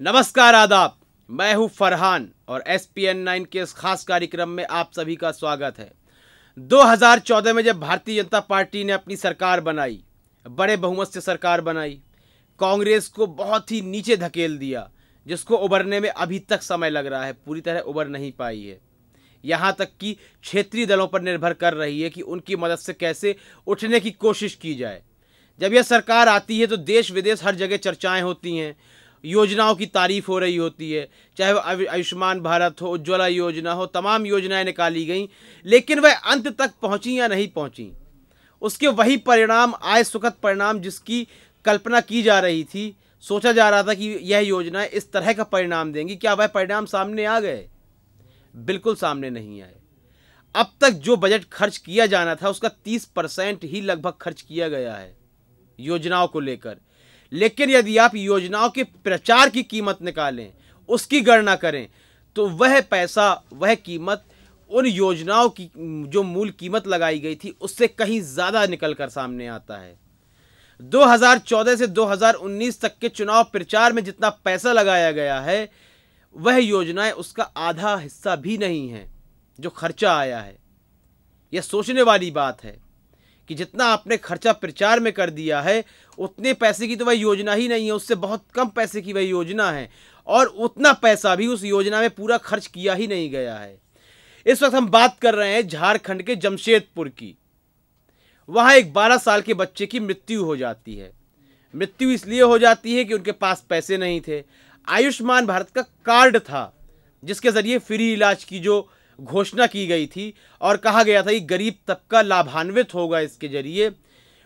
नमस्कार आदाब। मैं हूँ फरहान और एस पी एन नाइन के इस खास कार्यक्रम में आप सभी का स्वागत है। 2014 में जब भारतीय जनता पार्टी ने अपनी सरकार बनाई, बड़े बहुमत से सरकार बनाई, कांग्रेस को बहुत ही नीचे धकेल दिया, जिसको उबरने में अभी तक समय लग रहा है, पूरी तरह उबर नहीं पाई है। यहाँ तक कि क्षेत्रीय दलों पर निर्भर कर रही है कि उनकी मदद से कैसे उठने की कोशिश की जाए। जब यह सरकार आती है तो देश विदेश हर जगह चर्चाएँ होती हैं योजनाओं की तारीफ़ हो रही होती है। चाहे वह आयुष्मान भारत हो, उज्ज्वला योजना हो, तमाम योजनाएँ निकाली गई, लेकिन वह अंत तक पहुँची या नहीं पहुँची? उसके वही परिणाम आए सुखद परिणाम जिसकी कल्पना की जा रही थी, सोचा जा रहा था कि यह योजना इस तरह का परिणाम देंगी। क्या वह परिणाम सामने आ गए? बिल्कुल सामने नहीं आए। अब तक जो बजट खर्च किया जाना था, उसका तीस परसेंट ही लगभग खर्च किया गया है, योजनाओं को लेकर। लेकिन यदि आप योजनाओं के प्रचार की कीमत निकालें, उसकी गणना करें तो वह पैसा, वह कीमत, उन योजनाओं की, जो मूल कीमत लगाई गई थी, उससे कहीं ज़्यादा निकल कर सामने आता है। 2014 से 2019 तक के चुनाव प्रचार में जितना पैसा लगाया गया है, वह योजनाएँ उसका आधा हिस्सा भी नहीं है, जो खर्चा आया है। यह सोचने वाली बात है। कि जितना आपने खर्चा प्रचार में कर दिया है, उतने पैसे की तो वह योजना ही नहीं है, उससे बहुत कम पैसे की वह योजना है। और उतना पैसा भी उस योजना में पूरा खर्च किया ही नहीं गया है। इस वक्त हम बात कर रहे हैं झारखंड के जमशेदपुर की। वहाँ एक 12 साल के बच्चे की मृत्यु हो जाती है। मृत्यु इसलिए हो जाती है कि उनके पास पैसे नहीं थे। आयुष्मान भारत का कार्ड था, जिसके ज़रिए फ्री इलाज की जो घोषणा की गई थी और कहा गया था कि गरीब तबका लाभान्वित होगा इसके ज़रिए।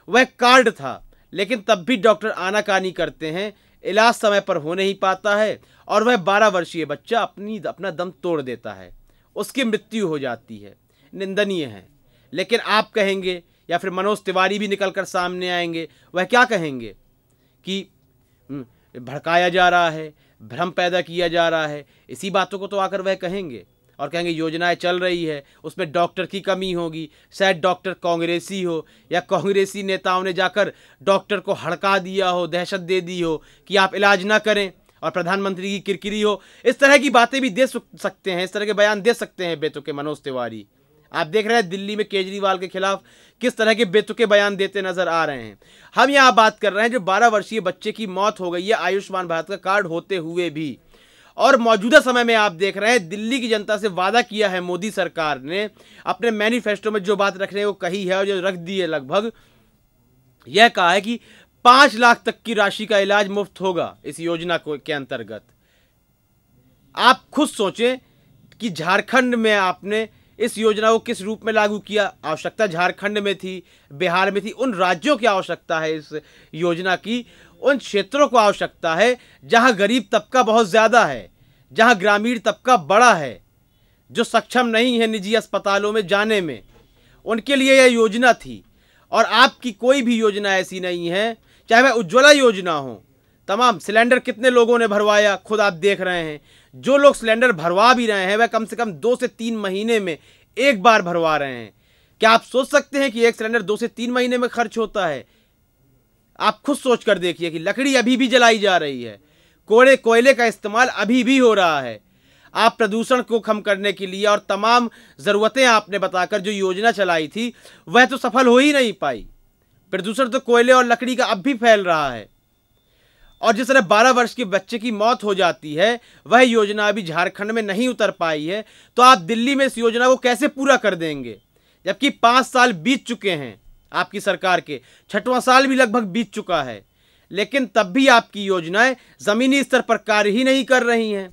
वह कार्ड था लेकिन तब भी डॉक्टर आनाकानी करते हैं इलाज समय पर हो नहीं पाता है और वह बारह वर्षीय बच्चा अपनी अपना दम तोड़ देता है। उसकी मृत्यु हो जाती है। निंदनीय है। लेकिन आप कहेंगे या फिर मनोज तिवारी भी निकल कर सामने आएँगे वह क्या कहेंगे? कि हम्म, भड़काया जा रहा है भ्रम पैदा किया जा रहा है इसी बातों को तो आकर वह कहेंगे। और कहेंगे, योजनाएँ चल रही है, उसमें डॉक्टर की कमी होगी, शायद डॉक्टर कांग्रेसी हो, या कांग्रेसी नेताओं ने जाकर डॉक्टर को हड़का दिया हो, दहशत दे दी हो, कि आप इलाज ना करें और प्रधानमंत्री की किरकिरी हो। इस तरह की बातें भी दे सकते हैं, इस तरह के बयान दे सकते हैं बेतुके मनोज तिवारी। आप देख रहे हैं दिल्ली में केजरीवाल के खिलाफ किस तरह के बेतुके बयान देते नज़र आ रहे हैं। हम यहाँ बात कर रहे हैं जो 12 वर्षीय बच्चे की मौत हो गई है, आयुष्मान भारत का कार्ड होते हुए भी। और मौजूदा समय में आप देख रहे हैं, दिल्ली की जनता से वादा किया है मोदी सरकार ने। अपने मैनिफेस्टो में जो बात रखने को कही है और जो रख दी है लगभग, यह कहा है कि पाँच लाख तक की राशि का इलाज मुफ़्त होगा इस योजना को, के अंतर्गत। आप खुद सोचें कि झारखंड में आपने इस योजना को किस रूप में लागू किया? आवश्यकता झारखंड में थी, बिहार में थी, उन राज्यों की आवश्यकता है इस योजना की, उन क्षेत्रों को आवश्यकता है जहाँ गरीब तबका बहुत ज़्यादा है, जहाँ ग्रामीण तबका बड़ा है, जो सक्षम नहीं है निजी अस्पतालों में जाने में। उनके लिए यह योजना थी और आपकी कोई भी योजना ऐसी नहीं है, चाहे वह उज्ज्वला योजना हो तमाम सिलेंडर कितने लोगों ने भरवाया, खुद आप देख रहे हैं। जो लोग सिलेंडर भरवा भी रहे हैं, वह कम से कम दो से तीन महीने में एक बार भरवा रहे हैं। क्या आप सोच सकते हैं कि एक सिलेंडर दो से तीन महीने में खर्च होता है? आप खुद सोच कर देखिए कि लकड़ी अभी भी जलाई जा रही है। कोड़े कोयले का इस्तेमाल अभी भी हो रहा है। आप प्रदूषण को कम करने के लिए और तमाम ज़रूरतें आपने बताकर जो योजना चलाई थी, वह तो सफल हो ही नहीं पाई। प्रदूषण तो कोयले और लकड़ी का अब भी फैल रहा है। और जिस तरह बारह वर्ष के बच्चे की मौत हो जाती है, वह योजना अभी झारखंड में नहीं उतर पाई है तो आप दिल्ली में इस योजना को कैसे पूरा कर देंगे? जबकि पाँच साल बीत चुके हैं आपकी सरकार के, छठवां साल भी लगभग बीत चुका है, लेकिन तब भी आपकी योजनाएँ जमीनी स्तर पर कार्य ही नहीं कर रही हैं।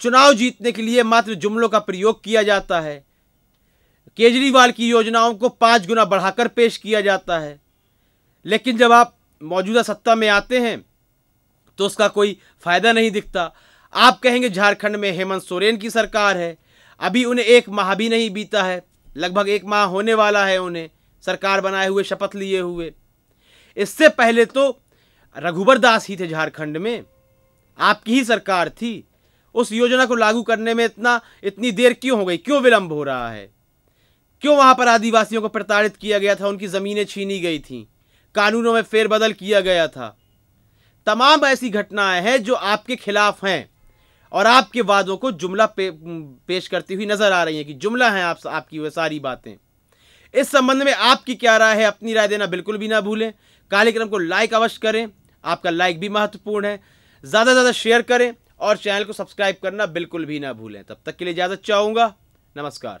चुनाव जीतने के लिए मात्र जुमलों का प्रयोग किया जाता है। केजरीवाल की योजनाओं को पाँच गुना बढ़ाकर पेश किया जाता है। लेकिन जब आप मौजूदा सत्ता में आते हैं तो उसका कोई फ़ायदा नहीं दिखता। आप कहेंगे झारखंड में हेमंत सोरेन की सरकार है। अभी उन्हें एक माह भी नहीं बीता है। लगभग एक माह होने वाला है उन्हें। सरकार बनाए हुए, शपथ लिए हुए। इससे पहले तो रघुबर दास ही थे झारखंड में। आपकी ही सरकार थी। उस योजना को लागू करने में इतना, इतनी देर क्यों हो गई? क्यों विलंब हो रहा है? क्यों वहाँ पर आदिवासियों को प्रताड़ित किया गया था? उनकी ज़मीनें छीनी गई थी। कानूनों में फेरबदल किया गया था। तमाम ऐसी घटनाएँ हैं जो आपके खिलाफ हैं और आपके वादों को जुमला पे, पेश करती हुई नज़र आ रही हैं कि जुमला है आप आपकी वह सारी बातें। इस संबंध में आपकी क्या राय है अपनी राय देना बिल्कुल भी ना भूलें। कार्यक्रम को लाइक अवश्य करें आपका लाइक भी महत्वपूर्ण है। ज़्यादा से ज़्यादा शेयर करें और चैनल को सब्सक्राइब करना बिल्कुल भी ना भूलें। तब तक के लिए इजाज़त चाहूँगा। नमस्कार।